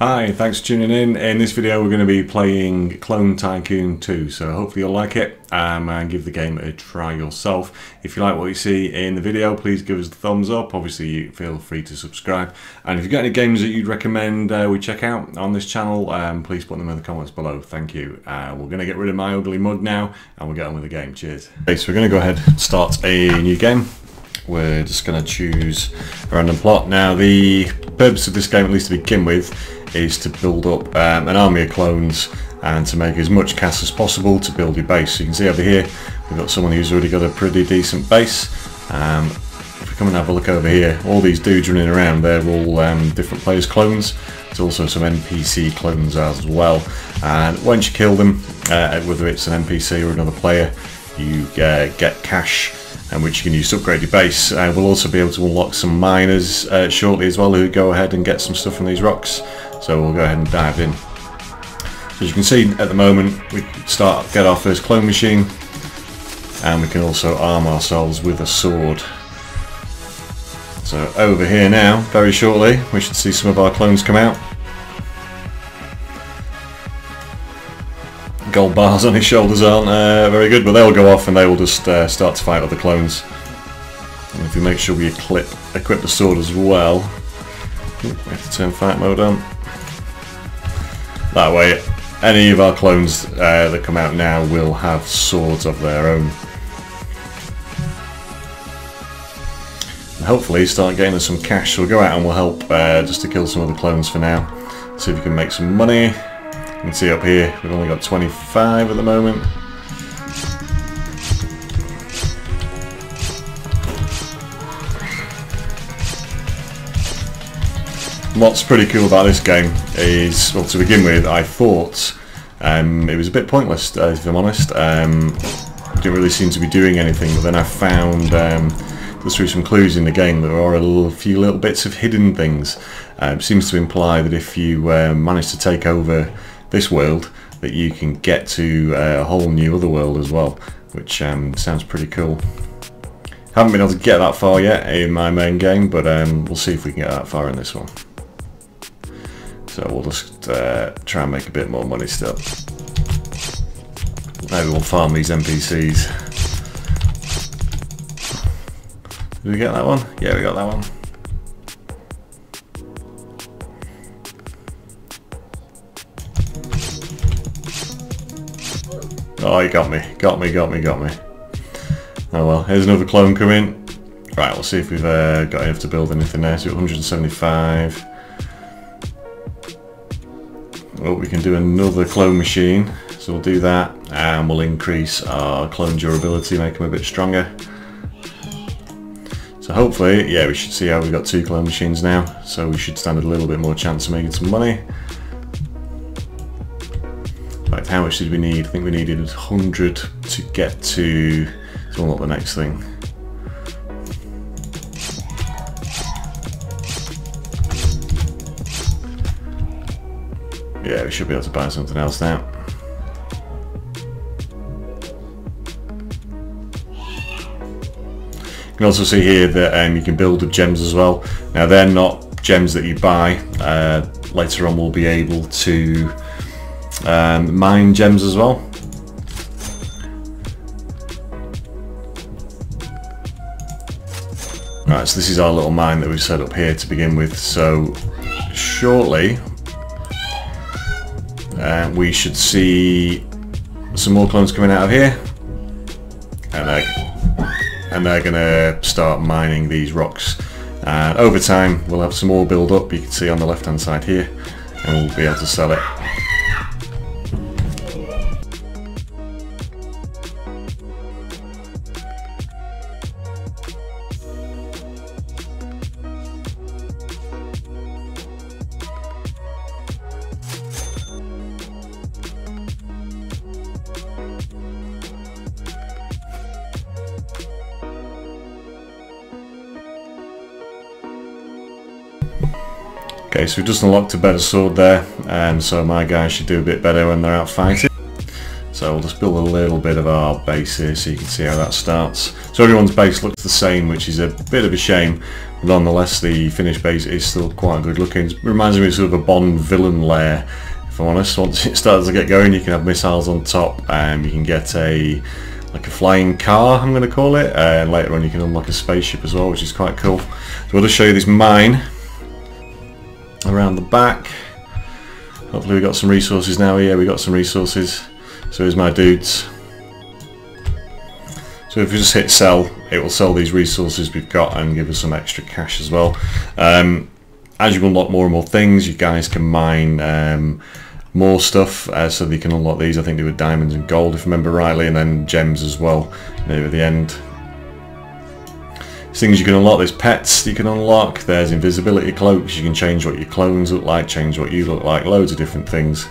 Hi, thanks for tuning in. In this video we're going to be playing Clone Tycoon 2, so hopefully you'll like it um, and give the game a try yourself. If you like what you see in the video, please give us a thumbs up. Obviously feel free to subscribe. And if you've got any games that you'd recommend uh, we check out on this channel, um, please put them in the comments below. Thank you. Uh, we're going to get rid of my ugly mug now and we'll get on with the game. Cheers. Okay, so we're going to go ahead and start a new game we're just going to choose a random plot. Now the purpose of this game, at least to begin with, is to build up um, an army of clones and to make as much cash as possible to build your base. So you can see over here we've got someone who's already got a pretty decent base. Um, if we come and have a look over here, all these dudes running around, they're all um, different players' clones. There's also some NPC clones as well. And once you kill them, uh, whether it's an NPC or another player, you uh, get cash and which you can use to upgrade your base. Uh, we'll also be able to unlock some miners uh, shortly as well who go ahead and get some stuff from these rocks. So we'll go ahead and dive in. So as you can see at the moment we start get our first clone machine and we can also arm ourselves with a sword. So over here now, very shortly, we should see some of our clones come out. Gold bars on his shoulders aren't uh, very good, but they'll go off and they will just uh, start to fight other clones. And if we make sure we equip, equip the sword as well, we have to turn fight mode on. That way, any of our clones uh, that come out now will have swords of their own. And hopefully start getting us some cash, so we'll go out and we'll help uh, just to kill some of the clones for now. See if we can make some money. You can see up here, we've only got 25 at the moment. What's pretty cool about this game is, well to begin with, I thought um, it was a bit pointless uh, if I'm honest. Um, didn't really seem to be doing anything, but then I found um, just through some clues in the game there are a little, few little bits of hidden things. Um, seems to imply that if you uh, manage to take over this world, that you can get to uh, a whole new other world as well, which um, sounds pretty cool. Haven't been able to get that far yet in my main game, but um, we'll see if we can get that far in this one. So we'll just uh, try and make a bit more money still. Maybe we'll farm these NPCs. Did we get that one? Yeah, we got that one. Oh, he got me. Got me, got me, got me. Oh well, here's another clone coming. Right, we'll see if we've uh, got enough to build anything there. So 175. Well, we can do another clone machine. So we'll do that and we'll increase our clone durability, make them a bit stronger. So hopefully, yeah, we should see how we've got two clone machines now. So we should stand a little bit more chance of making some money. Right, how much did we need? I think we needed 100 to get to, to unlock the next thing. Yeah, we should be able to buy something else now. You can also see here that um, you can build with gems as well. Now they're not gems that you buy. Uh, later on we'll be able to um, mine gems as well. Right, so this is our little mine that we've set up here to begin with. So shortly we should see some more clones coming out of here. And they're, and they're to start mining these rocks. And over time, we'll have some more build up, you can see on the left hand side here. And we'll be able to sell it. So we've just unlocked a better sword there, and so my guys should do a bit better when they're out fighting. So we'll just build a little bit of our base here so you can see how that starts. So everyone's base looks the same, which is a bit of a shame. Nonetheless, the finished base is still quite good looking. It reminds me of sort of a Bond villain lair, if I'm honest. Once it starts to get going, you can have missiles on top, and you can get a like a flying car, I'm going to call it. Uh, and later on, you can unlock a spaceship as well, which is quite cool. So we'll just show you this mine around the back. Hopefully we got some resources now. Yeah, we got some resources. So here's my dudes. So if we just hit sell, it will sell these resources we've got and give us some extra cash as well. Um, as you unlock more and more things, you guys can mine um, more stuff uh, so they can unlock these. I think they were diamonds and gold if I remember rightly, and then gems as well near the end things you can unlock. There's pets you can unlock. There's invisibility cloaks. You can change what your clones look like, change what you look like. Loads of different things.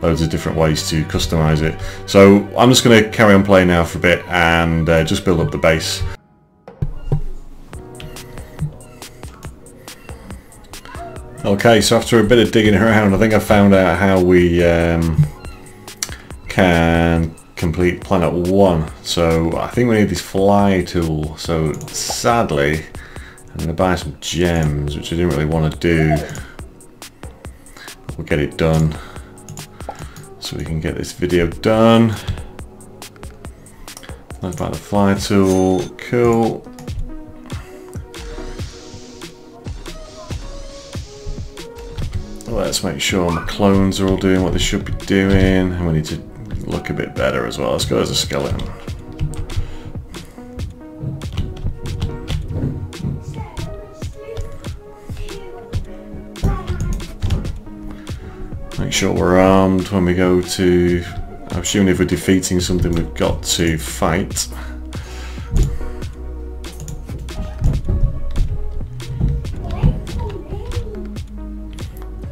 Loads of different ways to customize it. So I'm just going to carry on playing now for a bit and uh, just build up the base. Okay, so after a bit of digging around, I think I found out how we um, can complete planet one. So I think we need this fly tool. So sadly, I'm to buy some gems, which I didn't really want to do. We'll get it done so we can get this video done. Let's buy the fly tool. Cool. Let's make sure my clones are all doing what they should be doing. And we need to look a bit better as well. Go as a skeleton. Make sure we're armed when we go to... I'm assuming if we're defeating something we've got to fight.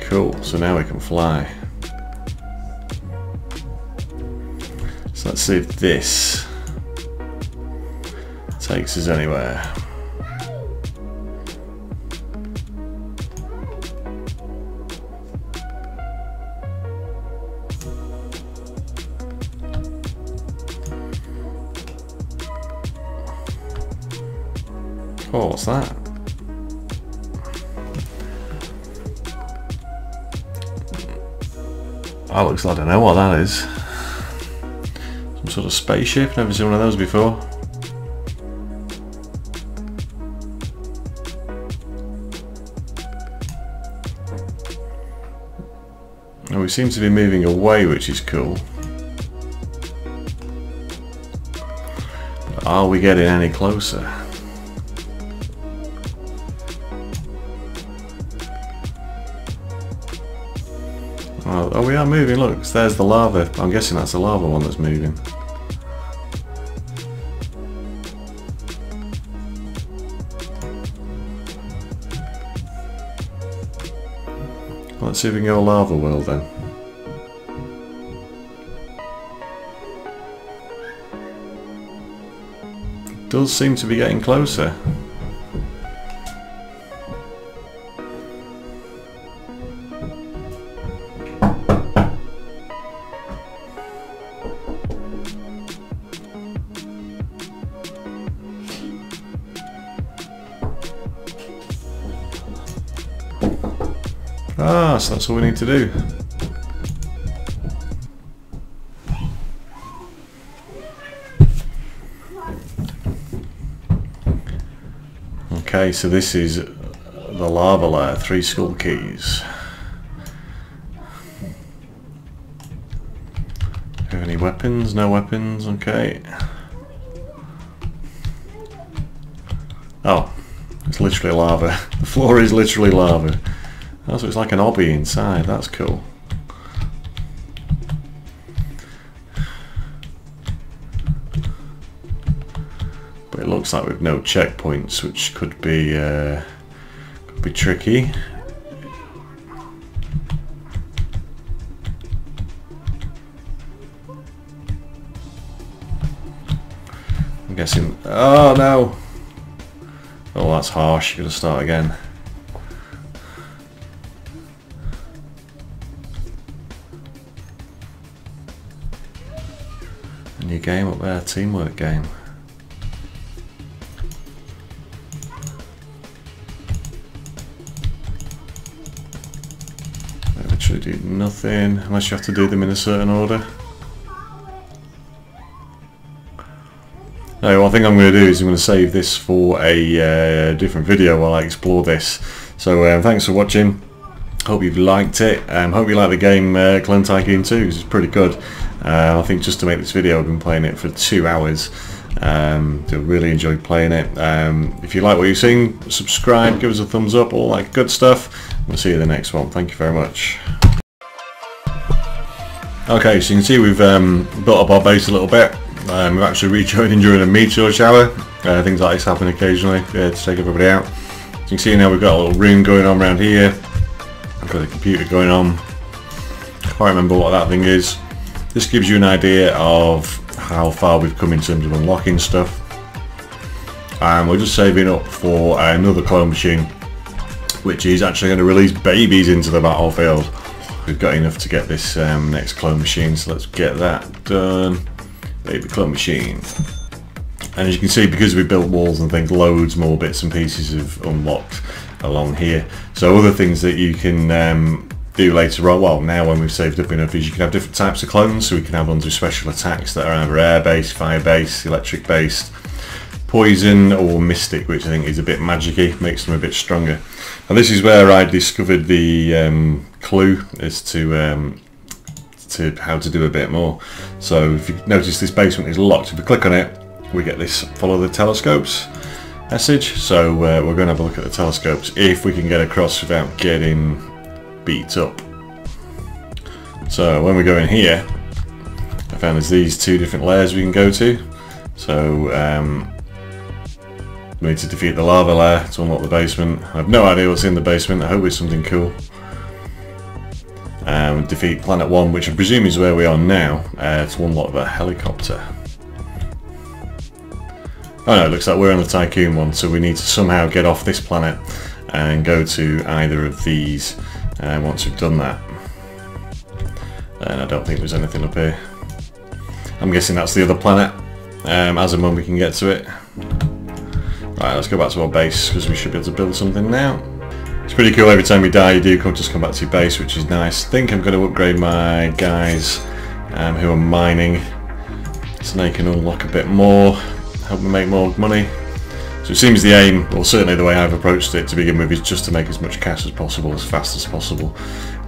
Cool, so now we can fly. Let's see if this takes us anywhere. Oh, what's that? That looks like I don't know what that is sort of spaceship. Never seen one of those before. Oh, we seem to be moving away, which is cool. But are we getting any closer? Oh, oh, we are moving, look, there's the lava. I'm guessing that's the lava one that's moving. See go lava world then. does seem to be getting closer. We need to do. Okay, so this is the lava lair, three skull keys. Have any weapons? No weapons, okay. Oh, it's literally lava. The floor is literally lava. So it's like an obby inside, that's cool. But it looks like we've no checkpoints, which could be uh, could be tricky. I'm guessing. Oh no! Oh, that's harsh. You gotta start again. Game up there, teamwork game. Literally do nothing unless you have to do them in a certain order. No, one thing I'm going to do is I'm going to save this for a uh, different video while I explore this. So uh, thanks for watching. Hope you've liked it. Um, hope you like the game uh, Clone Tycoon 2. It's pretty good. Uh, I think just to make this video I've been playing it for two hours. Um, I really enjoyed playing it. Um, if you like what you're seeing, subscribe, give us a thumbs up, all that good stuff. We'll see you in the next one. Thank you very much. Okay, so you can see we've um, built up our base a little bit. Um, we've actually rejoining during a meteor shower. Uh, things like this happen occasionally to take everybody out. So you can see now we've got a little room going on around here. I've got a computer going on. I can't remember what that thing is. This gives you an idea of how far we've come in terms of unlocking stuff. And we're just saving up for another clone machine which is actually going to release babies into the battlefield. We've got enough to get this um, next clone machine, so let's get that done. Baby clone machine. And as you can see, because we built walls and things, loads more bits and pieces have unlocked along here. So other things that you can um, do later on, well now when we've saved up enough, is you can have different types of clones. So we can have ones with special attacks that are either air-based, fire-based, electric-based, poison or mystic, which I think is a bit magicy, makes them a bit stronger. And this is where I discovered the um, clue as to um, to how to do a bit more. So if you notice this basement is locked, if we click on it, we get this follow the telescopes message. So uh, we're going to have a look at the telescopes if we can get across without getting beat up. So when we go in here, I found there's these two different layers we can go to. So um, we need to defeat the lava lair to unlock the basement. I have no idea what's in the basement. I hope it's something cool. Um, defeat Planet 1, which I presume is where we are now, uh, to unlock the helicopter. Oh no, it looks like we're on the Tycoon one, so we need to somehow get off this planet and go to either of these uh, once we've done that. And I don't think there's anything up here. I'm guessing that's the other planet, um, as and when we can get to it. Right, let's go back to our base, because we should be able to build something now. It's pretty cool, every time you die you do come, just come back to your base, which is nice. I think I'm going to upgrade my guys um, who are mining, so they can unlock a bit more, help me make more money. So it seems the aim, or certainly the way I've approached it to begin with, is just to make as much cash as possible, as fast as possible.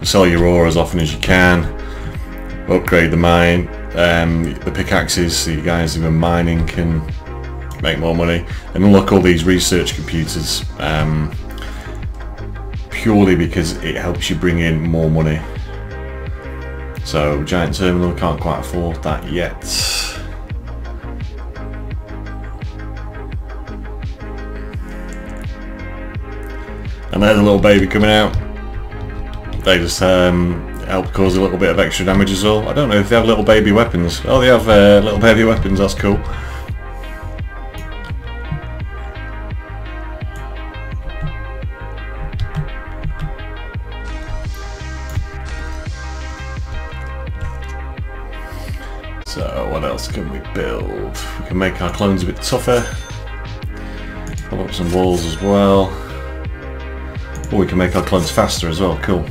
Sell your ore as often as you can, upgrade the mine, um, the pickaxes, so you guys are mining can make more money, and unlock all these research computers. Um, purely because it helps you bring in more money. So Giant Terminal can't quite afford that yet. And there's a little baby coming out. They just um, help cause a little bit of extra damage as well. I don't know if they have little baby weapons. Oh, they have uh, little baby weapons, that's cool. So what else can we build? We can make our clones a bit tougher. Pull up some walls as well. Oh, we can make our clones faster as well, cool.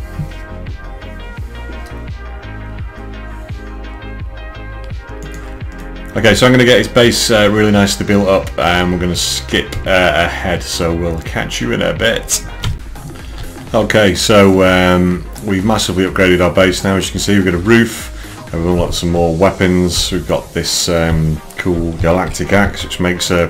Okay, so I'm going to get his base uh, really nicely built up and we're going to skip uh, ahead, so we'll catch you in a bit. Okay, so um, we've massively upgraded our base now, as you can see we've got a roof, and We've unlocked some more weapons. We've got this um, cool galactic axe, which makes a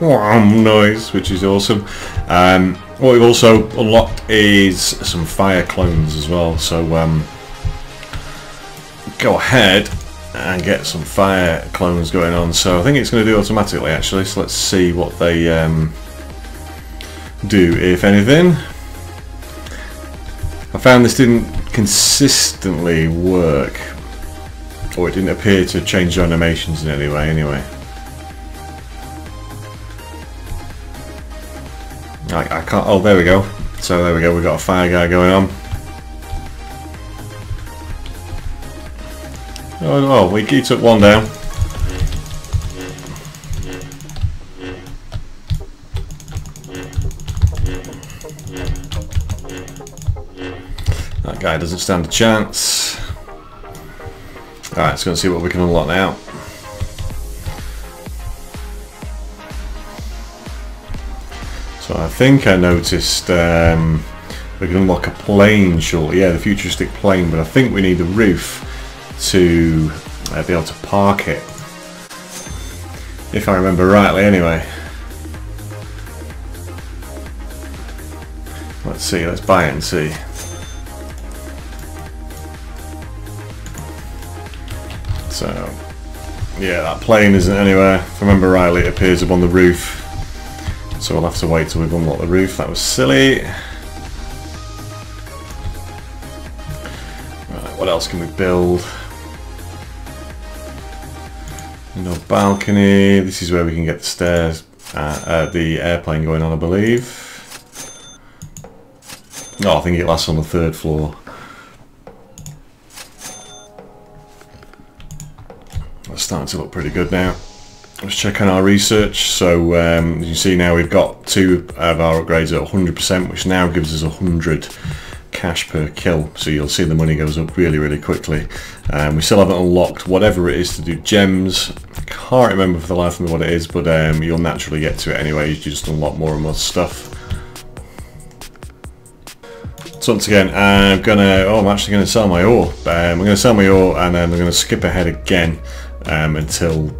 noise, which is awesome. Um, what we've also unlocked is some fire clones as well. So um, go ahead and get some fire clones going on. So I think it's going to do automatically actually. So let's see what they um, do, if anything. I found this didn't consistently work or it didn't appear to change animations in any way anyway. I, I can't... Oh, there we go. So there we go, we've got a fire guy going on. Oh, oh we he took one down. That guy doesn't stand a chance. Alright, let's go and see what we can unlock now. So I think I noticed um, we can unlock a plane shortly. Yeah, the futuristic plane, but I think we need the roof to uh, be able to park it. If I remember rightly anyway. Let's see, let's buy it and see. So, yeah, that plane isn't anywhere. If I remember rightly, it appears up on the roof. So we'll have to wait till we've unlocked the roof. That was silly. Right, what else can we build? No balcony. This is where we can get the stairs, uh, uh, the airplane going on, I believe. Oh, I think it lasts on the third floor. That's starting to look pretty good now. Let's check on our research. So um, as you see now we've got two of our upgrades at 100%, which now gives us 100 cash per kill. So you'll see the money goes up really, really quickly. Um, we still haven't unlocked whatever it is to do gems. Can't remember for the life of me what it is, but um, you'll naturally get to it anyway. You just unlock more and more stuff. So once again, I'm gonna. Oh, I'm actually gonna sell my ore. Um, I'm gonna sell my ore, and then I'm gonna skip ahead again um, until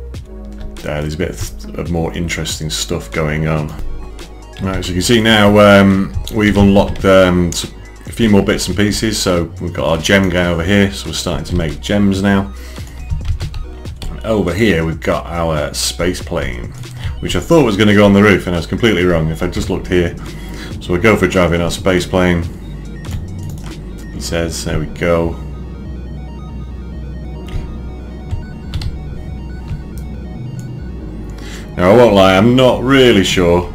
uh, there's a bit of more interesting stuff going on. Right, so you can see now um, we've unlocked um, a few more bits and pieces. So we've got our gem guy over here, so we're starting to make gems now. And over here we've got our space plane, which I thought was going to go on the roof, and I was completely wrong. If I just looked here, so we go for driving our space plane. He says, there we go. Now I won't lie, I'm not really sure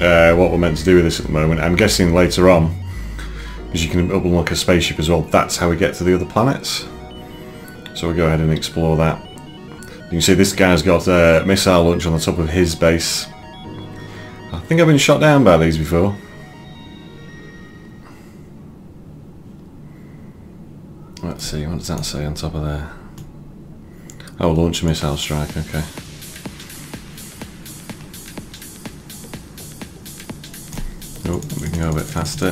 uh, what we're meant to do with this at the moment. I'm guessing later on, because you can unlock a spaceship as well, that's how we get to the other planets. So we'll go ahead and explore that. You can see this guy's got a missile launch on the top of his base. I think I've been shot down by these before. Let's see, what does that say on top of there? Oh, launch a missile strike, okay. Go a bit faster.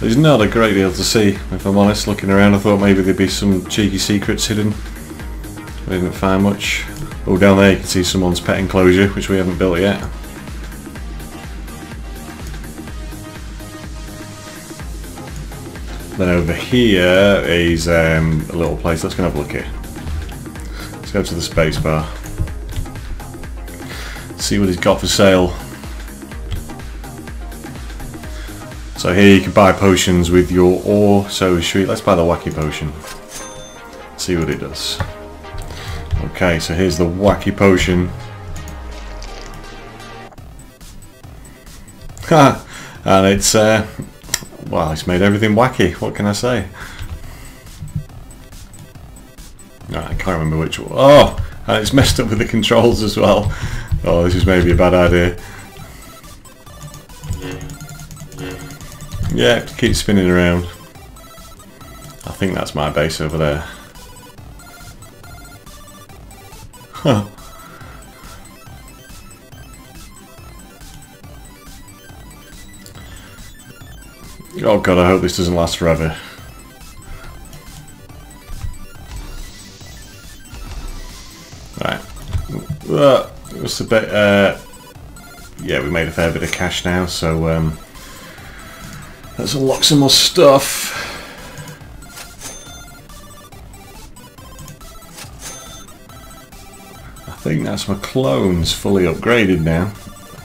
There's not a great deal to see, if I'm honest. Looking around, I thought maybe there'd be some cheeky secrets hidden. I didn't find much. Oh, down there you can see someone's pet enclosure, which we haven't built yet. Then over here is um, a little place. Let's go have a look here go to the spacebar. See what he's got for sale. So here you can buy potions with your ore. So should let's buy the wacky potion. See what it does. Okay, so here's the wacky potion. And it's uh, well, it's made everything wacky. What can I say? I can't remember which one. Oh, and it's messed up with the controls as well. Oh, this is maybe a bad idea. Yeah, keep spinning around. I think that's my base over there. Huh. Oh god, I hope this doesn't last forever. It's a bit. Uh, yeah, we made a fair bit of cash now, so um, let's unlock some more stuff. I think that's my clones fully upgraded now,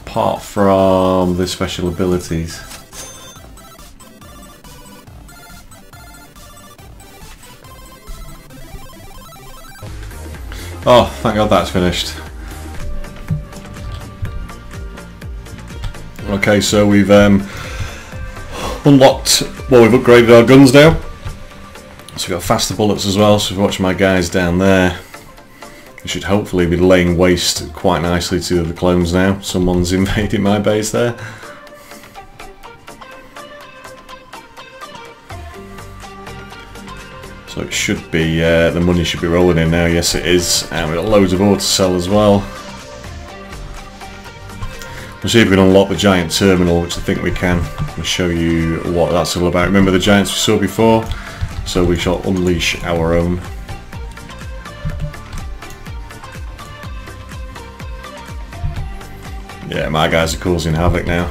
apart from the special abilities. Oh, thank God that's finished. Okay, so we've um, unlocked, well we've upgraded our guns now. So we've got faster bullets as well, so if you watch my guys down there, you should hopefully be laying waste quite nicely to the clones now. Someone's invading my base there. So it should be, uh, the money should be rolling in now, yes it is. And we've got loads of ore to sell as well. We'll see if we can unlock the giant terminal, which I think we can. We'll show you what that's all about. Remember the giants we saw before? So we shall unleash our own. Yeah, my guys are causing havoc now.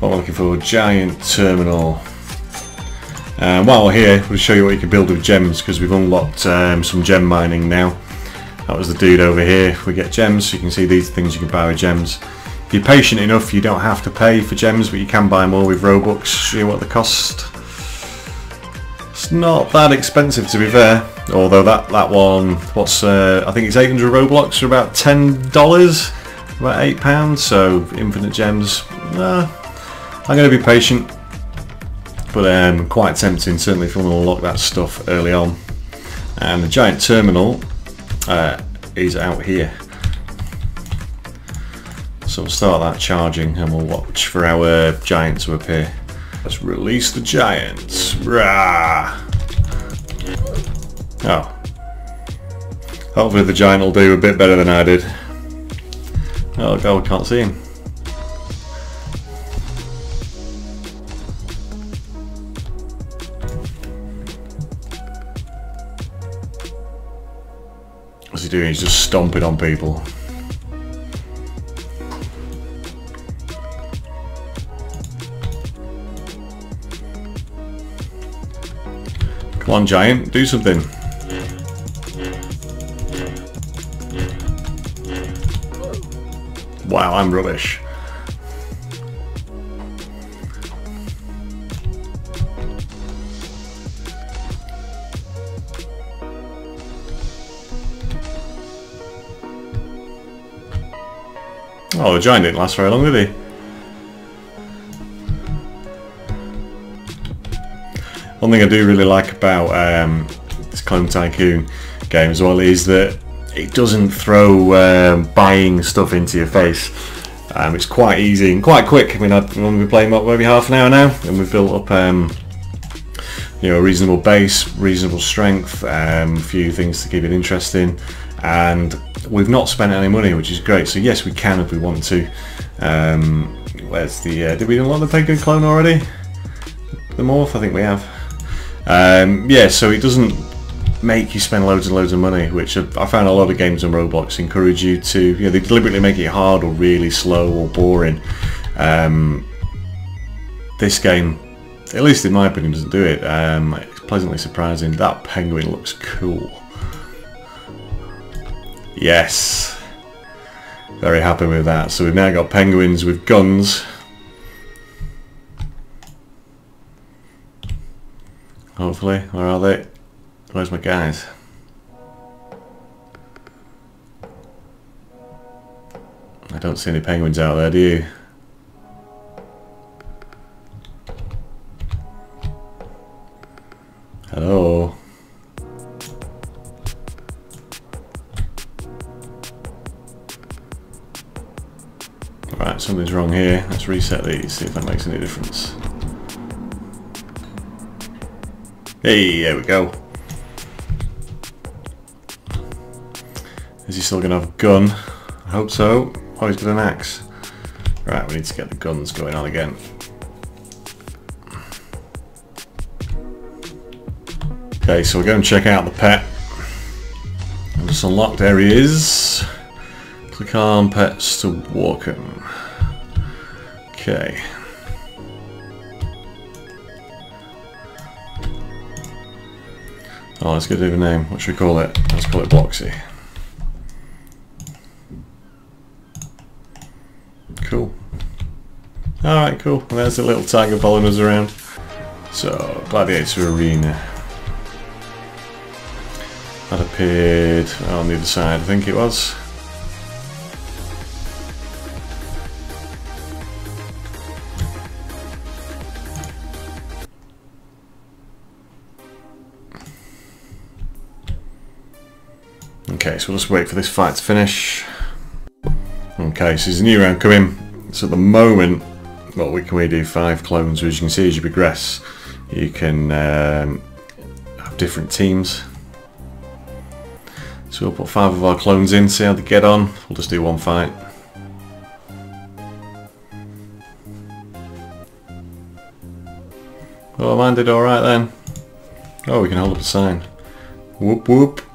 What we're looking for, giant terminal. And while we're here, we'll show you what you can build with gems because we've unlocked um, some gem mining now. That was the dude over here. We get gems, you can see these things you can buy with gems. If you're patient enough, you don't have to pay for gems, but you can buy more with Robux. You what the cost. It's not that expensive to be fair. Although that, that one, what's uh, I think it's 800 Roblox for about $10, about £8, so infinite gems. I'm going to be patient, but um, quite tempting certainly if you want to unlock that stuff early on. And the giant terminal uh, is out here. So we'll start that charging and we'll watch for our giant to appear. Let's release the giants. Rah! Oh. Hopefully the giant will do a bit better than I did. Oh god, can't see him. What's he doing? He's just stomping on people. Come on, Giant, do something. Wow, I'm rubbish. Oh, the giant didn't last very long, did he? One thing I do really like about um, this Clone Tycoon game as well is that it doesn't throw um, buying stuff into your face. Um, it's quite easy and quite quick. I mean, I've been playing about maybe half an hour now, and we've built up um, you know a reasonable base, reasonable strength, um, a few things to keep it interesting, and we've not spent any money, which is great. So yes, we can if we want to. Um, where's the? Uh, did we unlock the Penguin clone already? The morph, I think we have. Um, yeah, so it doesn't make you spend loads and loads of money, which I found a lot of games on Roblox encourage you to, you know, they deliberately make it hard or really slow or boring. Um, this game, at least in my opinion, doesn't do it. Um, it's pleasantly surprising. That penguin looks cool. Yes. Very happy with that. So we've now got penguins with guns. Hopefully. Where are they? Where's my guys? I don't see any penguins out there, do you? Hello? Right, something's wrong here. Let's reset these, see if that makes any difference. Hey, there we go. Is he still going to have a gun? I hope so. Oh, he's got an axe. Right, we need to get the guns going on again. Okay, so we'll go and check out the pet. And just unlocked, there he is. Click on pets to walk him. Okay. Oh, let's get a name. What should we call it? Let's call it Bloxy. Cool. Alright, cool. And there's a little tiger following us around. So, Gladiator Arena. That appeared on the other side, I think it was. Okay, so we'll just wait for this fight to finish. Okay, so there's a new round coming. So at the moment, what we can we do? Five clones. As you can see, as you progress, you can um, have different teams. So we'll put five of our clones in, see how they get on. We'll just do one fight. Oh, mine did alright then. Oh, we can hold up a sign. Whoop whoop.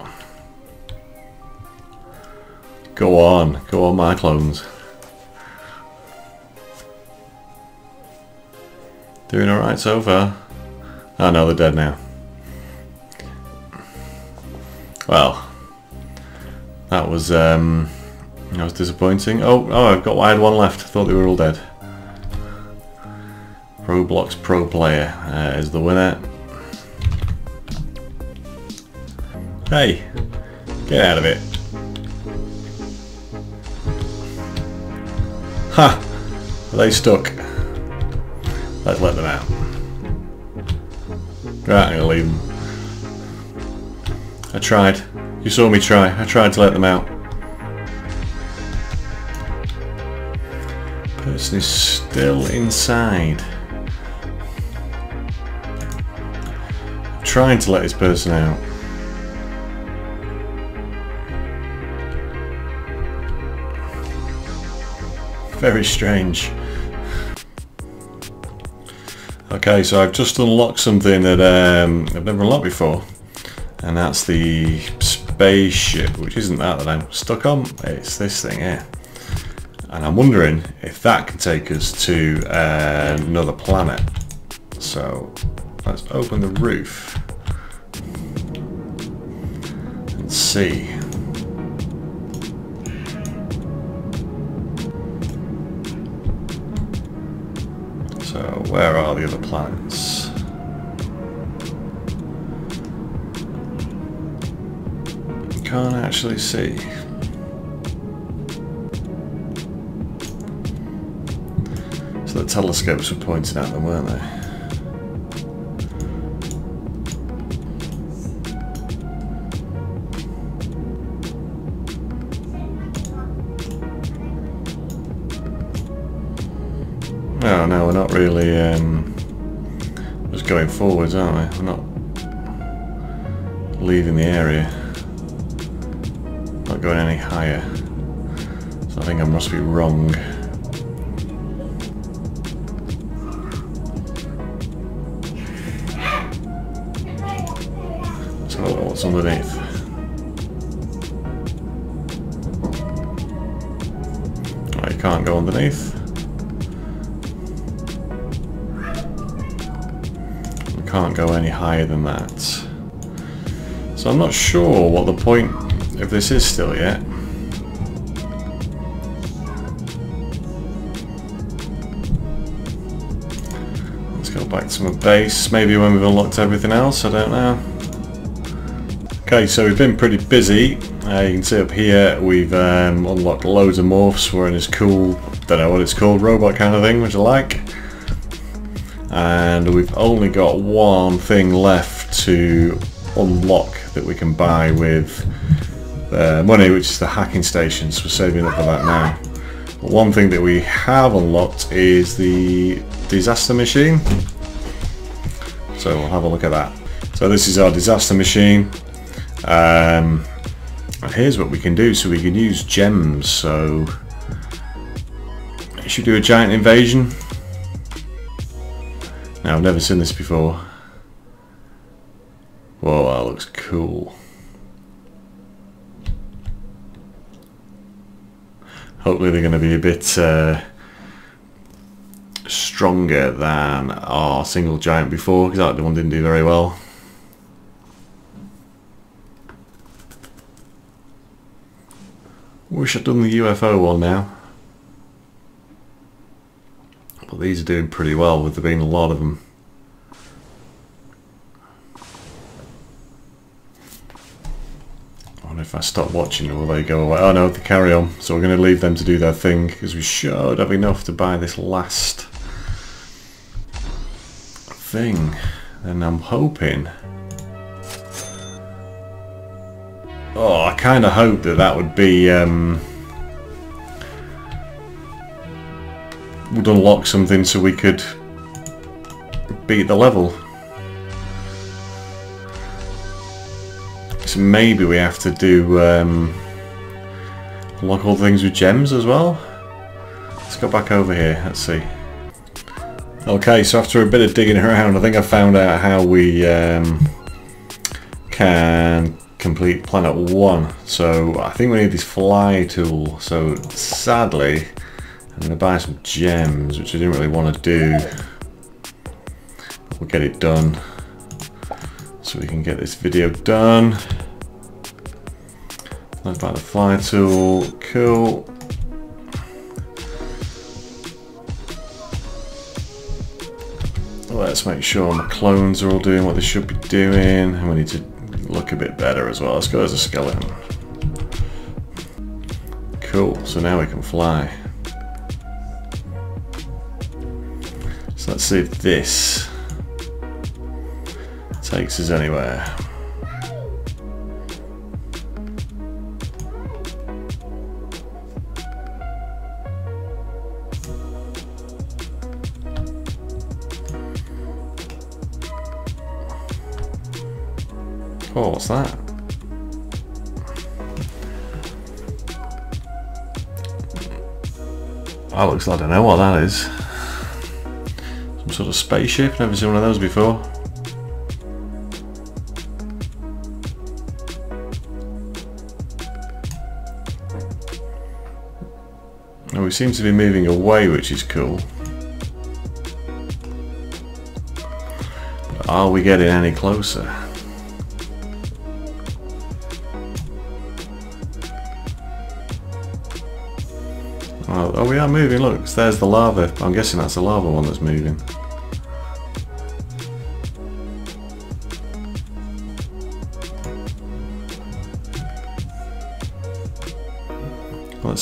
Go on, go on my clones. Doing alright so far. Oh no, they're dead now. Well, that was um, that was disappointing. Oh, oh, I've got I had one left. Thought they were all dead. Roblox Pro Player uh, is the winner. Hey, get out of it. Ha! Are they stuck? Let's let them out. Right, I'm gonna leave them. I tried. You saw me try. I tried to let them out. Person is still inside. I'm trying to let this person out. Very strange. Okay, so I've just unlocked something that um, I've never unlocked before. And that's the spaceship, which isn't that that I'm stuck on. It's this thing here. And I'm wondering if that can take us to uh, another planet. So let's open the roof and see. So where are the other planets? Can't actually see. So the telescopes were pointing at them, weren't they? Really um, just going forwards, aren't we? We're not leaving the area. Not going any higher. So I think I must be wrong. So what's underneath? You can't go underneath. Can't go any higher than that. So I'm not sure what the point of this is still yet. Let's go back to my base, maybe when we've unlocked everything else, I don't know. Okay, so we've been pretty busy. Uh, you can see up here we've um, unlocked loads of morphs. We're in this cool, don't know what it's called, robot kind of thing, which I like and we've only got one thing left to unlock that we can buy with uh, money which is the hacking station so we're saving up for that now. But one thing that we have unlocked is the disaster machine. So we'll have a look at that. So this is our disaster machine. Um, and here's what we can do. So we can use gems. So should do a giant invasion now, I've never seen this before. Whoa, that looks cool. Hopefully they're going to be a bit uh, stronger than our single giant before, because that one didn't do very well. Wish I'd done the UFO one now. But these are doing pretty well with there being a lot of them. I wonder if I stop watching will they go away? Oh no, they carry on. So we're going to leave them to do their thing because we should have enough to buy this last thing. And I'm hoping... Oh, I kind of hoped that that would be um, would unlock something so we could beat the level. So maybe we have to do um, unlock all the things with gems as well. Let's go back over here. Let's see. Okay, so after a bit of digging around, I think I found out how we um, can complete planet one. So I think we need this fly tool. So sadly, I'm going to buy some gems, which I didn't really want to do. But We'll get it done so we can get this video done. Let's buy the fly tool, cool. Let's make sure my clones are all doing what they should be doing. And we need to look a bit better as well. Let's go as a skeleton. Cool, so now we can fly. So let's see if this takes us anywhere. Oh, what's that? That looks, I don't know what that is. Some sort of spaceship, never seen one of those before. Oh, we seem to be moving away, which is cool. But are we getting any closer? Oh, oh, we are moving, look, there's the lava. I'm guessing that's the lava one that's moving.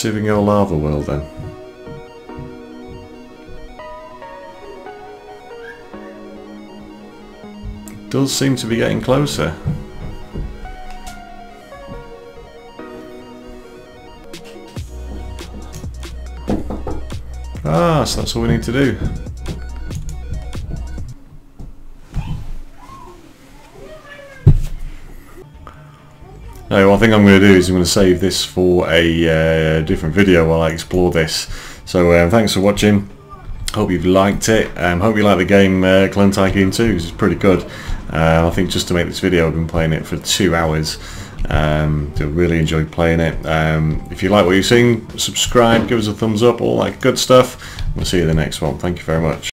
Can go lava world then. does seem to be getting closer. Ah, so that's all we need to do. One thing I'm going to do is I'm going to save this for a uh, different video while I explore this. So uh, thanks for watching. Hope you've liked it. Um, hope you like the game uh, Clone Tycoon 2. It's pretty good. Uh, I think just to make this video I've been playing it for two hours. Um, I really enjoyed playing it. Um, if you like what you've seen, subscribe, give us a thumbs up, all that good stuff. We'll see you in the next one. Thank you very much.